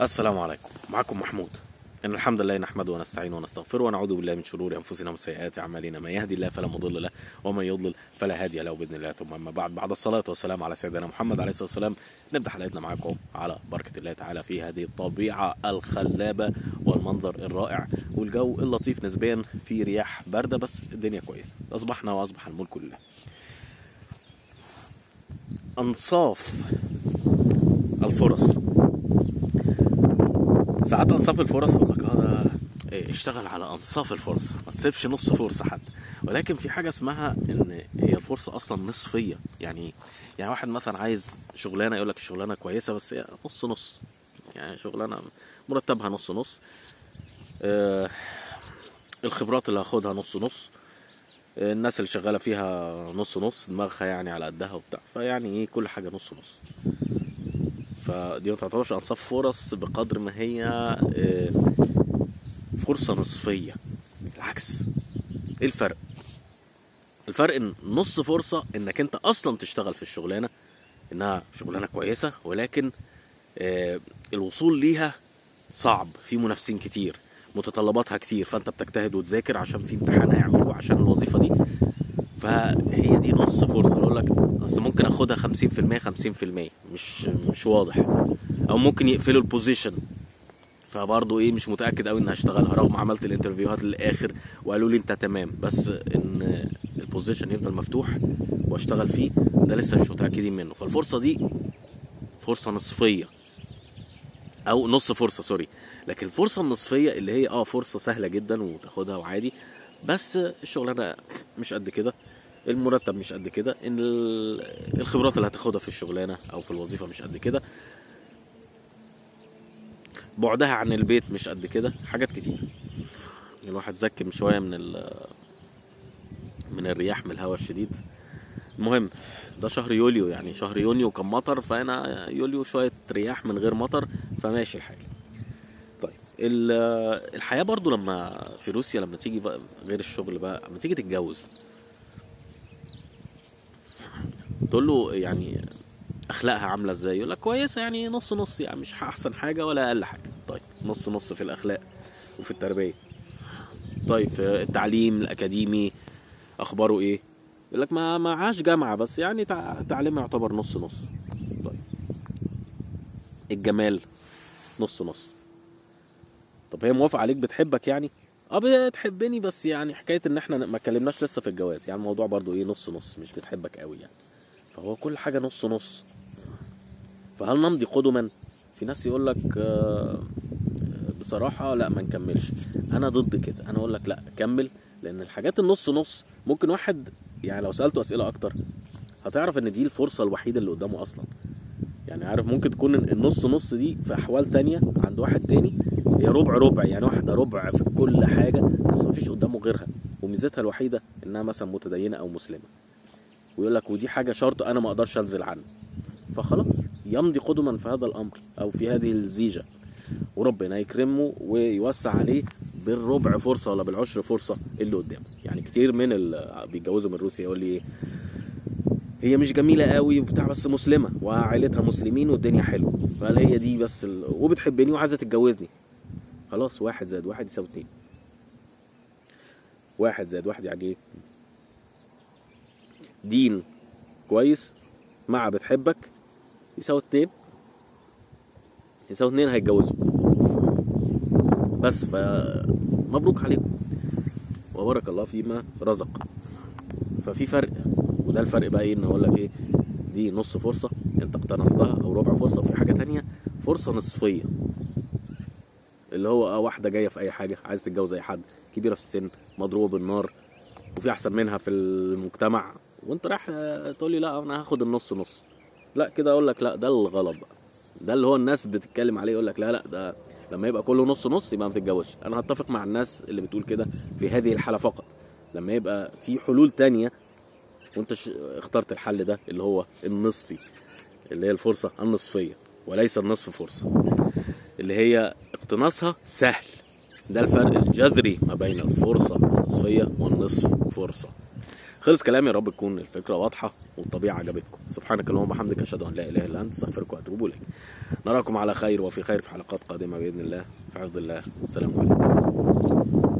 السلام عليكم. معكم محمود. إن الحمد لله نحمده ونستعينه ونستغفره ونعوذ بالله من شرور أنفسنا ومن سيئات أعمالنا. من يهدي الله فلا مضل له ومن يضلل فلا هادي له بإذن الله. ثم أما بعد بعد الصلاة والسلام على سيدنا محمد عليه الصلاة والسلام. نبدأ حلقتنا معكم على بركة الله تعالى في هذه الطبيعة الخلابة والمنظر الرائع والجو اللطيف نسبيا في رياح باردة. بس الدنيا كويسة. أصبحنا وأصبح الملك لله. أنصاف الفرص. ساعات انصاف الفرص أقول لك ده إيه، اشتغل على أنصاف الفرص. ما تسيبش نص فرصة حتى ولكن في حاجة اسمها إن هي الفرصه أصلا نصفية. يعني يعني واحد مثلا عايز شغلانة يقول لك الشغلانه كويسة بس هي نص نص. يعني شغلانة مرتبها نص نص. آه الخبرات اللي هاخدها نص نص. آه، الناس اللي شغالة فيها نص نص دماغها يعني على قدها وبتاع. فيعني إيه كل حاجة نص نص. فدي ما تعتبرش أنصاف فرص بقدر ما هي آه، فرصة نصفية. العكس. إيه الفرق؟ الفرق إن نص فرصة إنك أنت أصلا تشتغل في الشغلانة إنها شغلانة كويسة ولكن آه، الوصول ليها صعب. في منافسين كتير متطلباتها كتير. فأنت بتجتهد وتذاكر عشان في امتحان هيعملوه عشان الوظيفة دي. فهي دي نص فرصة. أقول لك أصل ممكن أخدها 50% 50% مش مش واضح. أو ممكن يقفلوا ال position فبرضه إيه مش متأكد قوي ان هشتغلها رغم عملت ال interviewهات للآخر وقالوا لي أنت تمام. بس إن ال position يفضل مفتوح وأشتغل فيه ده لسه مش متأكدين منه. فالفرصة دي فرصة نصفية. أو نص فرصة سوري. لكن الفرصة النصفية اللي هي آه فرصة سهلة جدا وتاخدها وعادي بس الشغلانه مش قد كده المرتب مش قد كده ان ال- الخبرات اللي هتاخدها في الشغلانة أو في الوظيفة مش قد كده. بعدها عن البيت مش قد كده حاجات كتير. الواحد زكم شوية من ال من الرياح من الهواء الشديد. المهم ده شهر يوليو يعني شهر يونيو كان مطر فأنا يوليو شوية رياح من غير مطر فماشي الحال. ال- الحياة برضو لما في روسيا لما تيجي بقى غير الشغل بقى لما تيجي تتجوز تقول له يعني أخلاقها عاملة إزاي؟ يقول لك كويسة يعني نص نص يعني مش أحسن حاجة ولا أقل حاجة. طيب نص نص في الأخلاق وفي التربية. طيب في التعليم الأكاديمي أخباره إيه؟ يقول لك ما معاش جامعة بس يعني تع- تعليمها يعتبر نص نص. طيب الجمال نص نص. طب هي موافقة عليك بتحبك يعني؟ آه بتحبني بس يعني حكاية إن إحنا ما اتكلمناش لسه في الجواز. يعني الموضوع برضو إيه نص نص مش بتحبك قوي يعني. فهو كل حاجة نص نص. فهل نمضي قدما؟ في ناس يقول لك آه، بصراحة لا ما نكملش. أنا ضد كده. أنا أقول لك لا كمل لأن الحاجات النص نص ممكن واحد يعني لو سألته أسئلة أكتر هتعرف إن دي الفرصة الوحيدة اللي قدامه أصلا. يعني عارف ممكن تكون النص نص دي في أحوال تانية عند واحد تاني هي ربع ربع يعني واحدة ربع في كل حاجة بس مفيش قدامه غيرها. وميزتها الوحيدة إنها مثلا متدينة أو مسلمة. ويقول لك ودي حاجة شرط أنا ما أقدرش أنزل عنه. فخلاص يمضي قدما في هذا الأمر أو في هذه الزيجة. وربنا يكرمه ويوسع عليه بالربع فرصة ولا بالعشر فرصة اللي قدامه. يعني كتير من اللي بيتجوزوا من روسيا يقول لي إيه هي مش جميلة قوي وبتاع بس مسلمة. وعائلتها مسلمين والدنيا حلوة. فقال هي دي بس ال... وبتحبني وعايزة تتجوزني. خلاص واحد زائد واحد يساوي اتنين. واحد زائد واحد يعني إيه؟ دين كويس مع بتحبك يساوي اتنين. يساوي اتنين هيتجوزوا. بس فمبروك عليكم. وبارك الله فيما رزق. ففي فرق وده الفرق بقى إيه؟ إن أقول لك إيه؟ دي نص فرصة أنت اقتنصتها أو ربع فرصة وفي حاجة تانية فرصة نصفية. اللي هو آه واحدة جاية في أي حاجة عايز تتجوز أي حد كبيرة في السن مضروبة بالنار وفي أحسن منها في المجتمع. وأنت رايح آه، تقول لي لا أنا هاخد النص نص. لا كده أقول لك لا ده الغلط بقى. ده اللي هو الناس بتتكلم عليه يقول لك لا لا ده لما يبقى كله نص نص يبقى ما تتجوزش. أنا هتفق مع الناس اللي بتقول كده في هذه الحالة فقط. لما يبقى في حلول تانية وأنت اخترت الحل ده اللي هو النصفي اللي هي الفرصة النصفية وليس النصف فرصة اللي هي اقتناصها سهل. ده الفرق الجذري ما بين الفرصة النصفية والنصف فرصة. خلص كلامي يا رب تكون الفكرة واضحة والطبيعة عجبتكم. سبحانك اللهم وبحمدك أشهد أن لا إله إلا أنت أستغفرك وأتوب إليك. نراكم على خير وفي خير في حلقات قادمة بإذن الله. في حفظ الله. السلام عليكم.